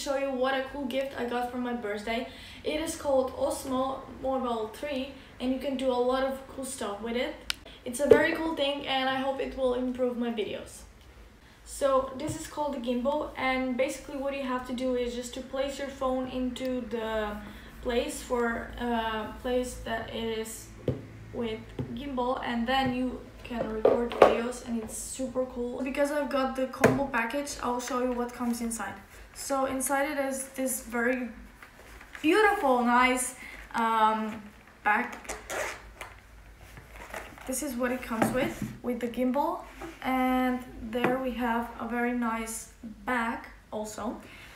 show you what a cool gift I got for my birthday. It is called Osmo Mobile 3 and you can do a lot of cool stuff with it. It's a very cool thing and I hope it will improve my videos. So this is called the gimbal and basically what you have to do is just to place your phone into the place for a uh, place that it is with gimbal and then you can record videos and it's super cool. Because I've got the combo package, I'll show you what comes inside. So inside it is this very beautiful, nice um, bag. This is what it comes with, with the gimbal. And there we have a very nice bag also.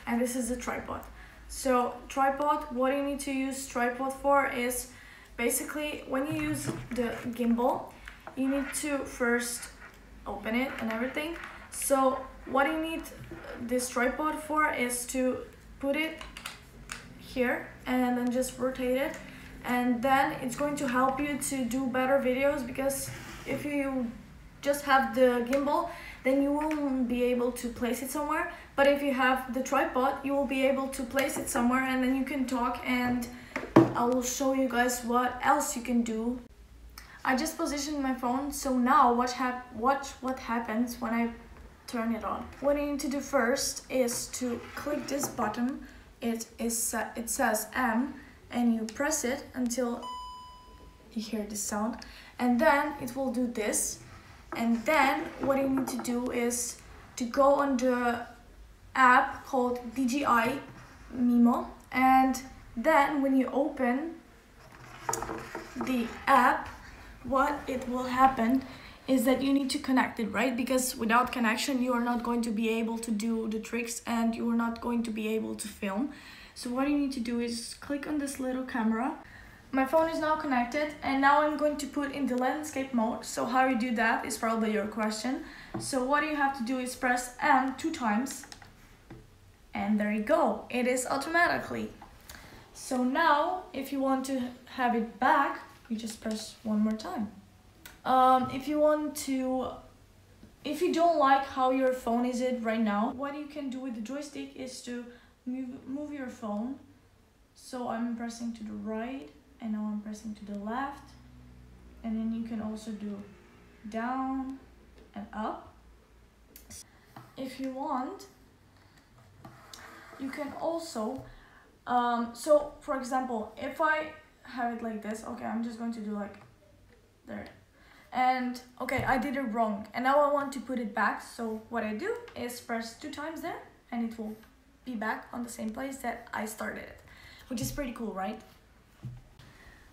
And this is a tripod. So tripod, what you need to use tripod for is basically when you use the gimbal, you need to first open it and everything. So what you need this tripod for is to put it here and then just rotate it and then it's going to help you to do better videos because if you just have the gimbal then you won't be able to place it somewhere but if you have the tripod you will be able to place it somewhere and then you can talk and I will show you guys what else you can do I just positioned my phone so now watch, hap watch what happens when I turn it on. What you need to do first is to click this button. It is uh, it says M and you press it until you hear the sound and then it will do this. And then what you need to do is to go on the app called DJI Mimo and then when you open the app what it will happen is that you need to connect it right because without connection you are not going to be able to do the tricks and you are not going to be able to film so what you need to do is click on this little camera my phone is now connected and now I'm going to put in the landscape mode. So how you do that is probably your question. So what you have to do is press M two times and there you go. It is automatically. So now if you want to have it back, you just press one more time. Um, if you want to, if you don't like how your phone is it right now, what you can do with the joystick is to move, move your phone. So I'm pressing to the right and now I'm pressing to the left and then you can also do down and up if you want you can also um, so for example if I have it like this. Okay I'm just going to do like there. And okay I did it wrong. And now I want to put it back. So what I do is press two times there and it will be back on the same place that I started it which is pretty cool right?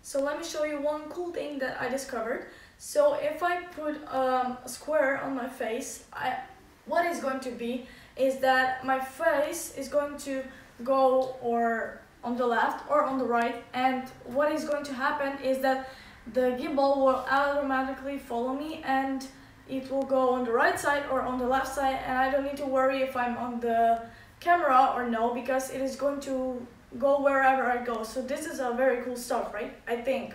So let me show you one cool thing that I discovered. So if I put um, a square on my face, I, what is going to be is that my face is going to go or on the left or on the right and what is going to happen is that the gimbal will automatically follow me and it will go on the right side or on the left side and I don't need to worry if I'm on the camera or no because it is going to go wherever I go. So this is a very cool stuff, right? I think.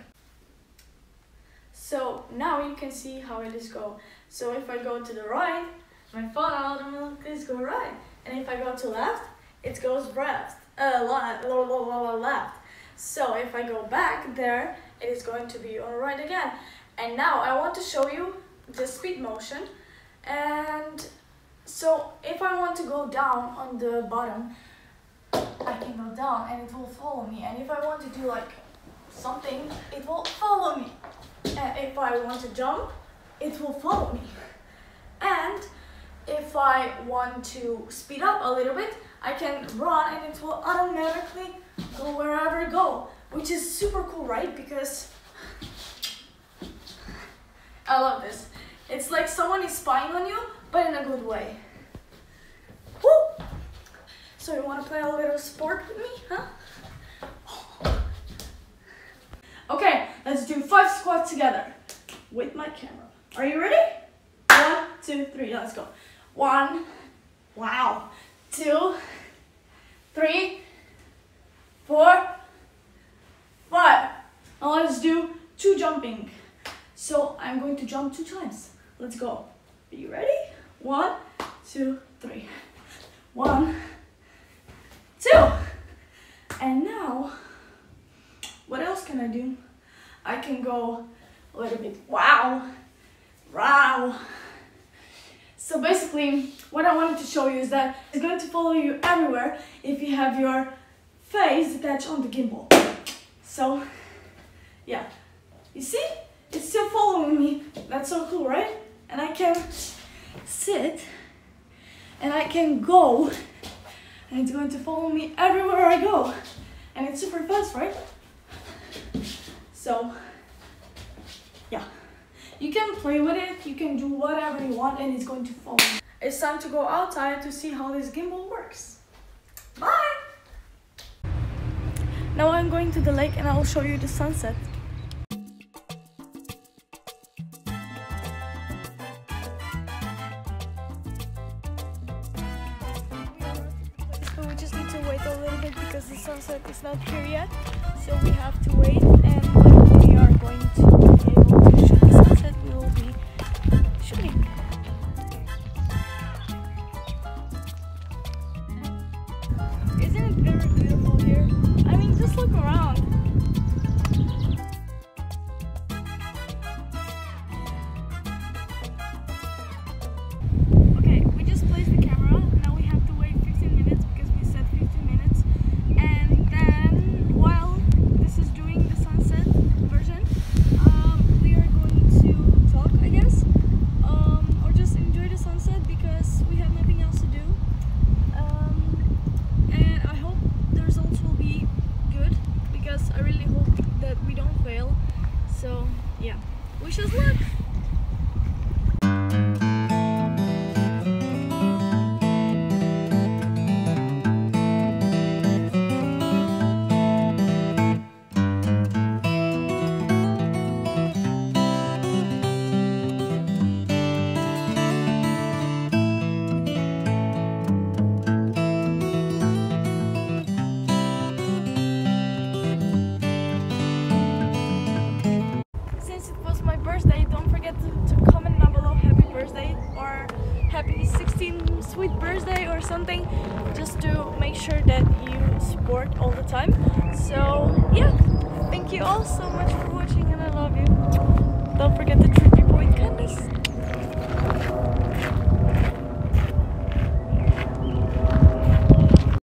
So now you can see how it is go. So if I go to the right, my phone automatically go right. And if I go to left, it goes left, left, left. So if I go back there, it is going to be on right again. And now I want to show you the speed motion. And so if I want to go down on the bottom, I can go down and it will follow me. And if I want to do like something, it will follow me. And if I want to jump, it will follow me. And if I want to speed up a little bit, I can run and it will automatically go wherever I go, which is super cool, right? Because I love this. It's like someone is spying on you, but in a good way. Woo! So you want to play a little sport with me, huh? Okay, let's do five squats together with my camera. Are you ready? One, two, three, let's go. One, wow, two, three, four, five. Now let's do two jumping. So I'm going to jump two times. Let's go. Are you ready? One, two, three. One, two. And now, what else can I do? I can go a little bit wow, wow. So basically, what I wanted to show you is that it's going to follow you everywhere if you have your face attached on the gimbal. So, yeah. You see? It's still following me. That's so cool, right? And I can sit and I can go and it's going to follow me everywhere I go. And it's super fast, right? So, yeah. You can play with it, you can do whatever you want and it's going to fall. It's time to go outside to see how this gimbal works. Bye! Now I'm going to the lake and I'll show you the sunset. we just need to wait a little bit because the sunset is not here yet. So we have to wait and we are going to will be support all the time. So yeah, thank you all so much for watching and I love you. Don't forget to treat people with kindness.